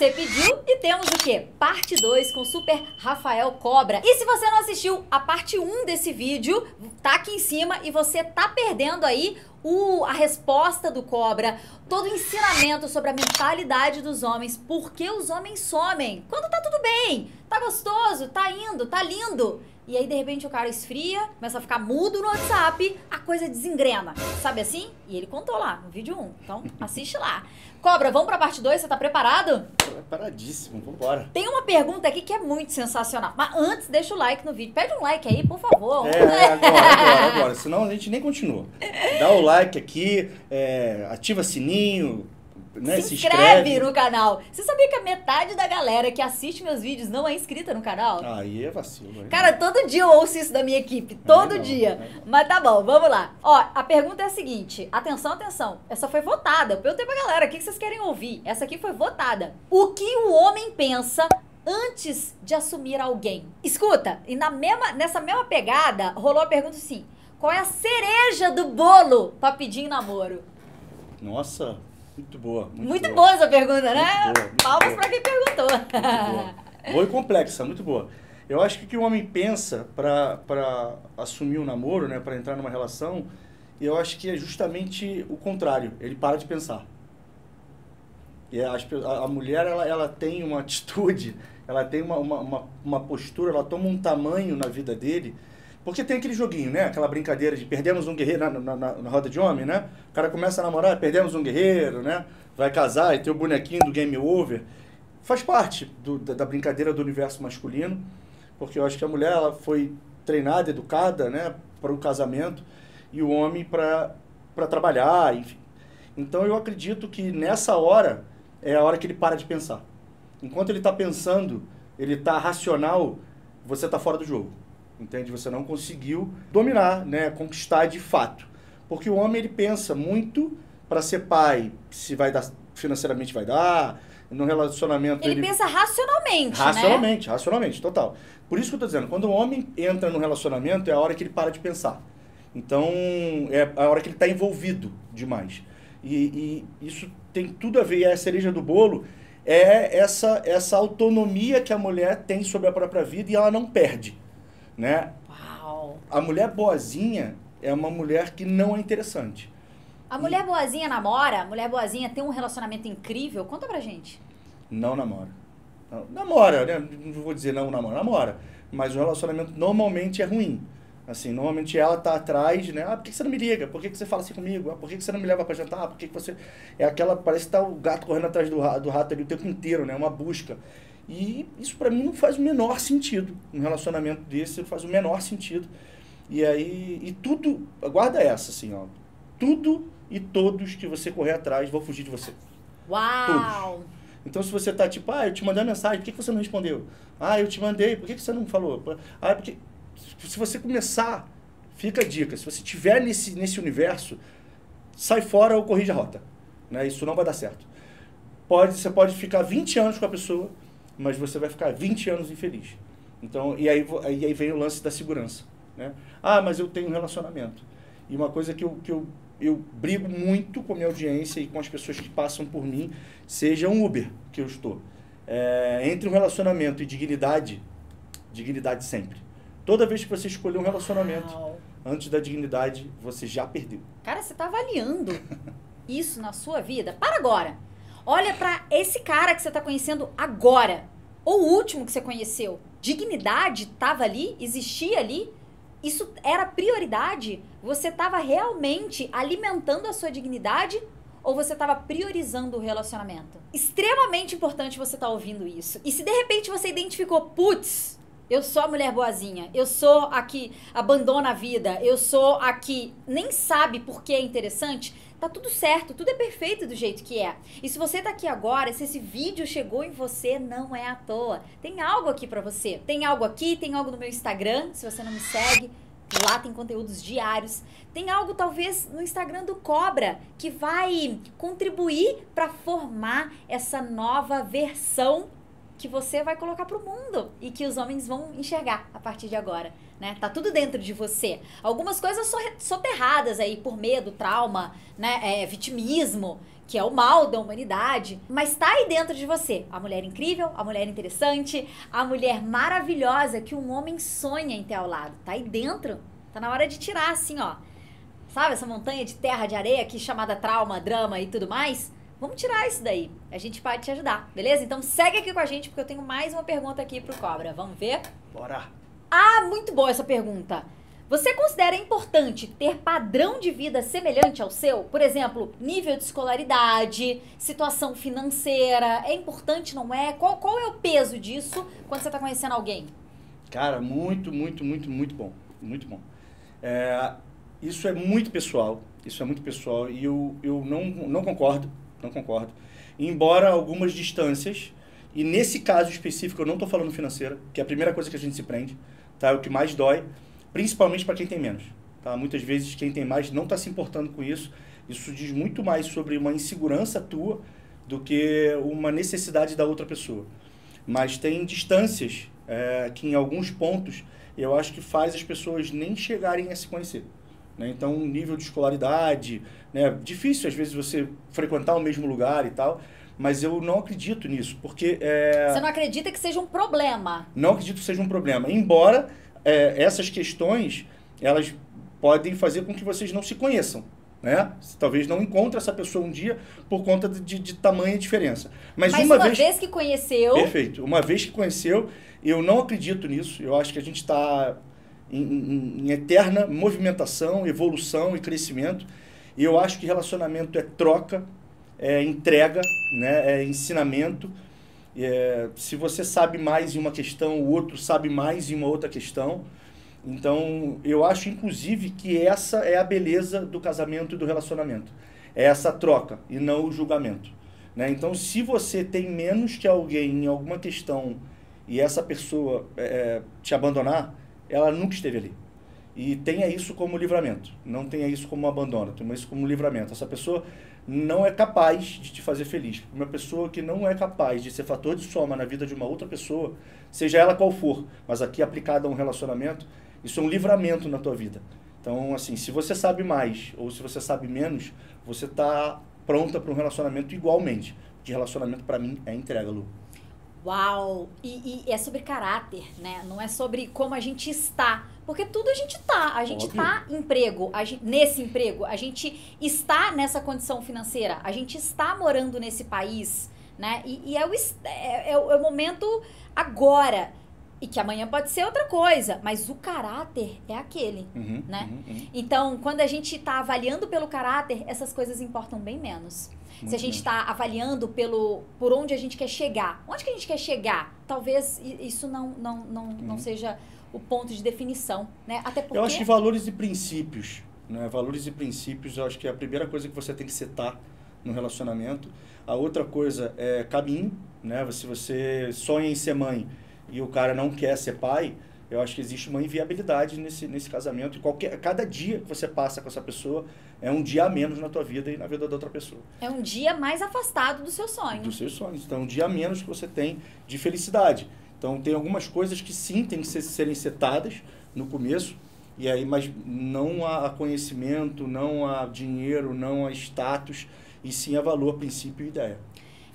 você pediu e temos o quê? Parte 2 com Super Rafael Cobra. E se você não assistiu a parte 1 um desse vídeo, tá aqui em cima e você tá perdendo aí o, a resposta do Cobra, todo o ensinamento sobre a mentalidade dos homens, por que os homens somem, quando tá tudo bem, tá gostoso, tá indo, tá lindo. E aí, de repente, o cara esfria, começa a ficar mudo no WhatsApp, a coisa desengrena. Sabe assim? E ele contou lá, no vídeo 1. Então, assiste lá. Cobra, vamos pra parte 2? Você tá preparado? Preparadíssimo, vambora. Tem uma pergunta aqui que é muito sensacional. Mas antes, deixa o like no vídeo. Pede um like aí, por favor. É, agora, agora, agora. Senão a gente nem continua. Dá o like aqui, é, ativa sininho, né? Se, se inscreve, inscreve, no canal. Você sabia que a metade da galera que assiste meus vídeos não é inscrita no canal? Aí é vacilo. Aí. Cara, todo dia eu ouço isso da minha equipe. Todo dia. Mas tá bom, vamos lá. Ó, a pergunta é a seguinte. Atenção, atenção. Essa foi votada. Eu perguntei pra galera, o que vocês querem ouvir? Essa aqui foi votada. O que o homem pensa antes de assumir alguém? Escuta, e na mesma, nessa mesma pegada, rolou a pergunta assim. Qual é a cereja do bolo pra pedir namoro? Nossa, muito boa. Muito, muito boa. boa. essa pergunta, né? Muito boa, muito Palmas para quem perguntou. Muito boa. boa e complexa, muito boa. Eu acho que o que o homem pensa para assumir um namoro, né, para entrar numa relação, eu acho que é justamente o contrário. Ele para de pensar. E a, a mulher, ela, ela tem uma atitude, ela tem uma, uma, uma, uma postura, ela toma um tamanho na vida dele porque tem aquele joguinho, né? Aquela brincadeira de perdemos um guerreiro na, na, na, na, roda de homem, né? O cara começa a namorar, perdemos um guerreiro, né? Vai casar e tem o bonequinho do game over. Faz parte do, da, da, brincadeira do universo masculino, porque eu acho que a mulher ela foi treinada, educada, né? Para o casamento e o homem para trabalhar, enfim. Então eu acredito que nessa hora é a hora que ele para de pensar. Enquanto ele está pensando, ele está racional, você está fora do jogo entende? Você não conseguiu dominar, né, conquistar de fato. Porque o homem ele pensa muito para ser pai, se vai dar financeiramente vai dar, no relacionamento ele, ele pensa racionalmente, né? Racionalmente, né? racionalmente, total. Por isso que eu tô dizendo, quando o homem entra no relacionamento é a hora que ele para de pensar. Então, é a hora que ele está envolvido demais. E, e, isso tem tudo a ver, e a cereja do bolo é essa, essa autonomia que a mulher tem sobre a própria vida e ela não perde né? Uau. A mulher boazinha é uma mulher que não é interessante. A mulher boazinha namora? A mulher boazinha tem um relacionamento incrível? Conta pra gente. Não namora. namora, né? Não vou dizer não namora, namora. Mas o relacionamento normalmente é ruim. Assim, normalmente ela tá atrás, né? Ah, por que você não me liga? Por que você fala assim comigo? Ah, por que você não me leva para jantar? Por que você... É aquela... Parece que tá o gato correndo atrás do, do rato ali o tempo inteiro, né? Uma busca. E isso para mim não faz o menor sentido. Um relacionamento desse faz o menor sentido. E aí, e tudo, guarda essa assim, ó. Tudo e todos que você correr atrás vão fugir de você. Uau! Todos. Então se você tá tipo, ah, eu te mandei uma mensagem, por que, que você não respondeu? Ah, eu te mandei, por que, que você não falou? Ah, porque se você começar, fica a dica, se você tiver nesse, nesse universo, sai fora ou corrige a rota. Né? Isso não vai dar certo. Pode, você pode ficar 20 anos com a pessoa, mas você vai ficar 20 anos infeliz. Então, e aí, e aí vem o lance da segurança. Né? Ah, mas eu tenho um relacionamento. E uma coisa que eu, que eu, eu brigo muito com a minha audiência e com as pessoas que passam por mim, seja um Uber que eu estou. É, entre um relacionamento e dignidade, dignidade sempre. Toda vez que você escolher um relacionamento Uau. antes da dignidade, você já perdeu. Cara, você está avaliando isso na sua vida? Para agora. Olha para esse cara que você está conhecendo agora, ou o último que você conheceu. Dignidade estava ali, existia ali. Isso era prioridade? Você estava realmente alimentando a sua dignidade ou você estava priorizando o relacionamento? Extremamente importante você estar tá ouvindo isso. E se de repente você identificou, putz, eu sou a mulher boazinha, eu sou a que abandona a vida, eu sou a que nem sabe por que é interessante, tá tudo certo, tudo é perfeito do jeito que é. E se você tá aqui agora, se esse vídeo chegou em você, não é à toa. Tem algo aqui para você. Tem algo aqui, tem algo no meu Instagram, se você não me segue, lá tem conteúdos diários. Tem algo talvez no Instagram do Cobra que vai contribuir para formar essa nova versão que você vai colocar pro mundo e que os homens vão enxergar a partir de agora, né? Tá tudo dentro de você. Algumas coisas soterradas aí por medo, trauma, né? É, vitimismo, que é o mal da humanidade, mas tá aí dentro de você. A mulher incrível, a mulher interessante, a mulher maravilhosa que um homem sonha em ter ao lado. Tá aí dentro. Tá na hora de tirar, assim, ó. Sabe essa montanha de terra, de areia aqui chamada trauma, drama e tudo mais? Vamos tirar isso daí. A gente pode te ajudar, beleza? Então segue aqui com a gente porque eu tenho mais uma pergunta aqui pro Cobra. Vamos ver? Bora! Ah, muito boa essa pergunta. Você considera importante ter padrão de vida semelhante ao seu? Por exemplo, nível de escolaridade, situação financeira. É importante, não é? Qual, qual é o peso disso quando você está conhecendo alguém? Cara, muito, muito, muito, muito bom. Muito bom. É, isso é muito pessoal. Isso é muito pessoal. E eu, eu não, não concordo. Não concordo. Embora algumas distâncias, e nesse caso específico eu não estou falando financeira, que é a primeira coisa que a gente se prende, tá? É o que mais dói principalmente para quem tem menos. Tá? Muitas vezes quem tem mais não está se importando com isso. Isso diz muito mais sobre uma insegurança tua do que uma necessidade da outra pessoa. Mas tem distâncias é, que em alguns pontos eu acho que faz as pessoas nem chegarem a se conhecer. Né? Então, nível de escolaridade, né? difícil às vezes você frequentar o mesmo lugar e tal, mas eu não acredito nisso, porque... É... Você não acredita que seja um problema? Não acredito que seja um problema, embora é, essas questões elas podem fazer com que vocês não se conheçam. Né? Talvez não encontre essa pessoa um dia por conta de, de, de tamanha diferença. Mas, Mas uma, uma vez, vez, que conheceu. Perfeito. Uma vez que conheceu, eu não acredito nisso. Eu acho que a gente está em, em, eterna movimentação, evolução e crescimento. E eu acho que relacionamento é troca, é entrega, né? é ensinamento. É, se você sabe mais em uma questão, o outro sabe mais em uma outra questão. Então, eu acho, inclusive, que essa é a beleza do casamento e do relacionamento. É essa troca e não o julgamento. Né? Então, se você tem menos que alguém em alguma questão e essa pessoa é, é te abandonar, ela nunca esteve ali. E tenha isso como livramento. Não tenha isso como abandono, tenha isso como livramento. Essa pessoa não é capaz de te fazer feliz. Uma pessoa que não é capaz de ser fator de soma na vida de uma outra pessoa, seja ela qual for, mas aqui aplicada a um relacionamento, isso é um livramento na tua vida. Então, assim, se você sabe mais ou se você sabe menos, você está pronta para um relacionamento igualmente. De relacionamento, para mim, é entrega, Lu. Uau! E, e, é sobre caráter, né? Não é sobre como a gente está. Porque tudo a gente tá. A gente Óbvio. tá emprego, gente, nesse emprego. A gente está nessa condição financeira. A gente está morando nesse país, né? E, e é, o, é, é, o, é o momento agora. E que amanhã pode ser outra coisa, mas o caráter é aquele, uhum, né? Uhum, uhum. Então, quando a gente está avaliando pelo caráter, essas coisas importam bem menos. Muito Se a gente está avaliando pelo por onde a gente quer chegar, onde que a gente quer chegar? Talvez isso não não, não, não uhum. seja o ponto de definição, né? Até porque eu acho que valores e princípios, né? Valores e princípios, eu acho que é a primeira coisa que você tem que setar no relacionamento. A outra coisa é caminho, né? Se você sonha em ser mãe e o cara não quer ser pai, eu acho que existe uma inviabilidade nesse, nesse casamento. E qualquer, cada dia que você passa com essa pessoa é um dia a menos na tua vida e na vida da outra pessoa. É um dia mais afastado do seu sonho. Dos seus sonhos. Então, é um dia a menos que você tem de felicidade. Então, tem algumas coisas que sim tem que ser, serem setadas no começo, e aí, mas não há conhecimento, não há dinheiro, não há status, e sim a valor, princípio e ideia.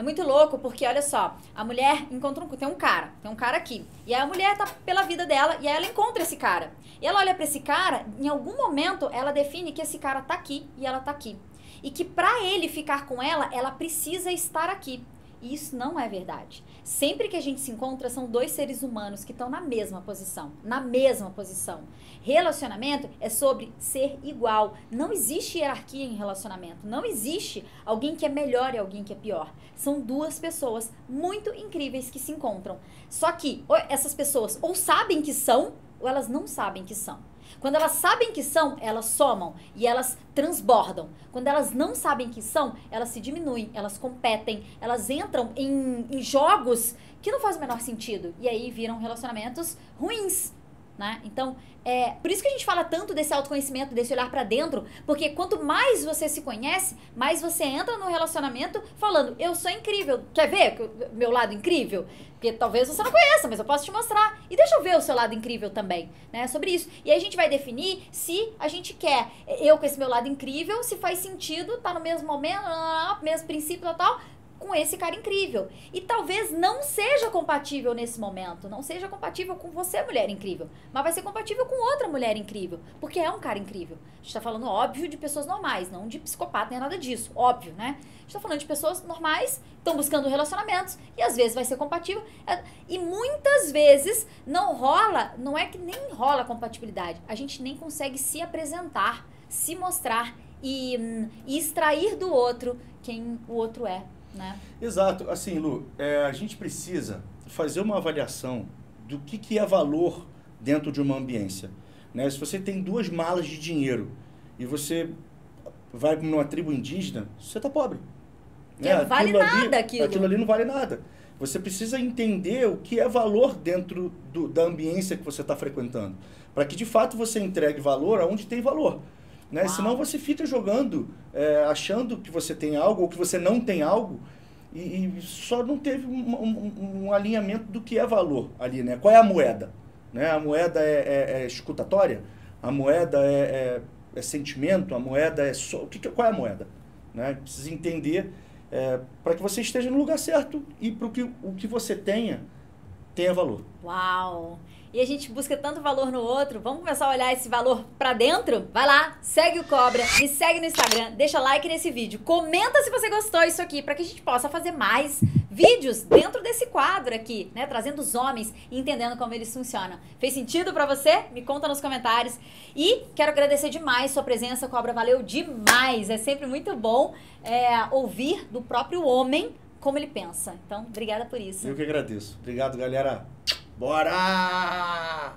É muito louco porque, olha só, a mulher encontra um. Tem um cara, tem um cara aqui. E a mulher tá pela vida dela e aí ela encontra esse cara. E ela olha para esse cara, em algum momento ela define que esse cara tá aqui e ela tá aqui. E que para ele ficar com ela, ela precisa estar aqui. E isso não é verdade. Sempre que a gente se encontra, são dois seres humanos que estão na mesma posição. Na mesma posição. Relacionamento é sobre ser igual. Não existe hierarquia em relacionamento. Não existe alguém que é melhor e alguém que é pior. São duas pessoas muito incríveis que se encontram. Só que essas pessoas ou sabem que são, ou elas não sabem que são. Quando elas sabem que são, elas somam e elas transbordam. Quando elas não sabem que são, elas se diminuem, elas competem, elas entram em, em jogos que não fazem o menor sentido. E aí viram relacionamentos ruins, Né? Então, é, por isso que a gente fala tanto desse autoconhecimento, desse olhar para dentro, porque quanto mais você se conhece, mais você entra no relacionamento falando, eu sou incrível. Quer ver meu lado incrível? Porque talvez você não conheça, mas eu posso te mostrar. E deixa eu ver o seu lado incrível também, né? Sobre isso. E aí a gente vai definir se a gente quer eu com esse meu lado incrível, se faz sentido, tá no mesmo momento, mesmo princípio, tal, tal com esse cara incrível. E talvez não seja compatível nesse momento, não seja compatível com você, mulher incrível, mas vai ser compatível com outra mulher incrível, porque é um cara incrível. A gente tá falando, óbvio, de pessoas normais, não de psicopata nem nada disso, óbvio, né? A gente tá falando de pessoas normais, estão buscando relacionamentos, e às vezes vai ser compatível, é, e muitas vezes não rola, não é que nem rola compatibilidade, a gente nem consegue se apresentar, se mostrar e, hum, e extrair do outro quem o outro é. Né? Exato. Assim, Lu, é, a gente precisa fazer uma avaliação do que, que é valor dentro de uma ambiência. Né? Se você tem duas malas de dinheiro e você vai numa tribo indígena, você está pobre. Né? Não vale nada ali, aquilo. Aquilo ali não vale nada. Você precisa entender o que é valor dentro do, da ambiência que você está frequentando. Para que de fato você entregue valor aonde tem valor. Né? Senão você fica jogando, é, achando que você tem algo ou que você não tem algo e, e só não teve um, um, um, alinhamento do que é valor ali, né? Qual é a moeda? Né? A moeda é, é, é escutatória? A moeda é, é, é, sentimento? A moeda é só... O que, qual é a moeda? Né? Precisa entender é, para que você esteja no lugar certo e para que o que você tenha tenha valor. Uau! E a gente busca tanto valor no outro, vamos começar a olhar esse valor para dentro? Vai lá, segue o Cobra, me segue no Instagram, deixa like nesse vídeo, comenta se você gostou disso aqui, para que a gente possa fazer mais vídeos dentro desse quadro aqui, né, trazendo os homens e entendendo como eles funcionam. Fez sentido para você? Me conta nos comentários. E quero agradecer demais sua presença, Cobra, valeu demais. É sempre muito bom é, ouvir do próprio homem como ele pensa. Então, obrigada por isso. Eu que agradeço. Obrigado, galera. Bora!